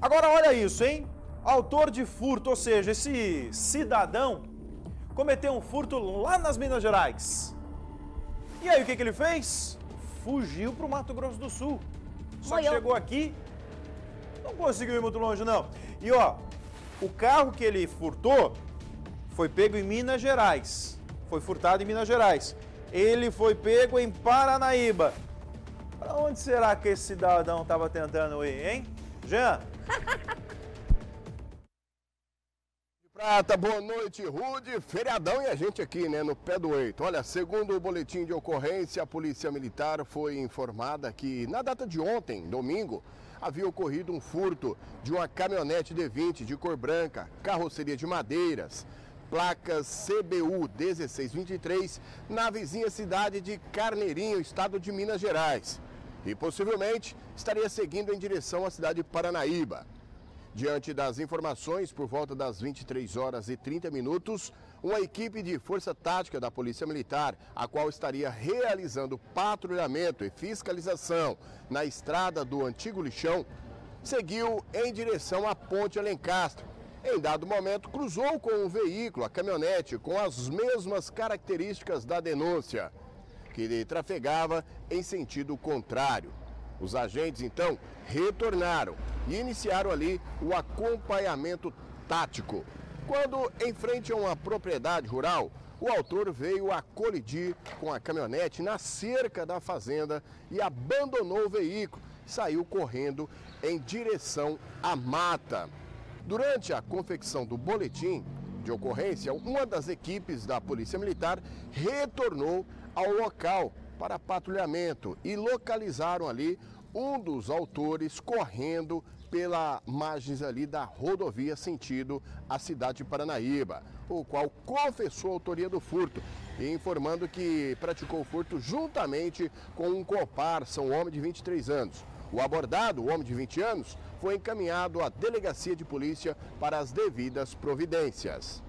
Agora olha isso, hein? Autor de furto, ou seja, esse cidadão cometeu um furto lá nas Minas Gerais. E aí o que, que ele fez? Fugiu para o Mato Grosso do Sul. Só que chegou aqui, não conseguiu ir muito longe não. E ó, o carro que ele furtou foi pego em Minas Gerais. Foi furtado em Minas Gerais. Ele foi pego em Paranaíba. Para onde será que esse cidadão estava tentando ir, hein? Jean? Prata, boa noite, Rude. Feriadão e a gente aqui, né, no pé do eito. Olha, segundo o boletim de ocorrência, a Polícia Militar foi informada que na data de ontem, domingo, havia ocorrido um furto de uma caminhonete D20 de cor branca, carroceria de madeiras, placas CBU 1623, na vizinha cidade de Carneirinho, estado de Minas Gerais. E possivelmente estaria seguindo em direção à cidade de Paranaíba. Diante das informações, por volta das 23 horas e 30 minutos, uma equipe de força tática da Polícia Militar, a qual estaria realizando patrulhamento e fiscalização na estrada do Antigo Lixão, seguiu em direção à Ponte Alencastro. Em dado momento, cruzou com um veículo, a caminhonete, com as mesmas características da denúncia, que trafegava em sentido contrário. Os agentes então retornaram e iniciaram ali o acompanhamento tático. Quando em frente a uma propriedade rural, o autor veio a colidir com a caminhonete na cerca da fazenda e abandonou o veículo, saiu correndo em direção à mata. Durante a confecção do boletim de ocorrência, uma das equipes da Polícia Militar retornou ao local para patrulhamento e localizaram ali um dos autores correndo pela margens ali da rodovia sentido a cidade de Paranaíba, o qual confessou a autoria do furto e informando que praticou o furto juntamente com um comparsa, um homem de 23 anos. O abordado, o homem de 20 anos, foi encaminhado à delegacia de polícia para as devidas providências.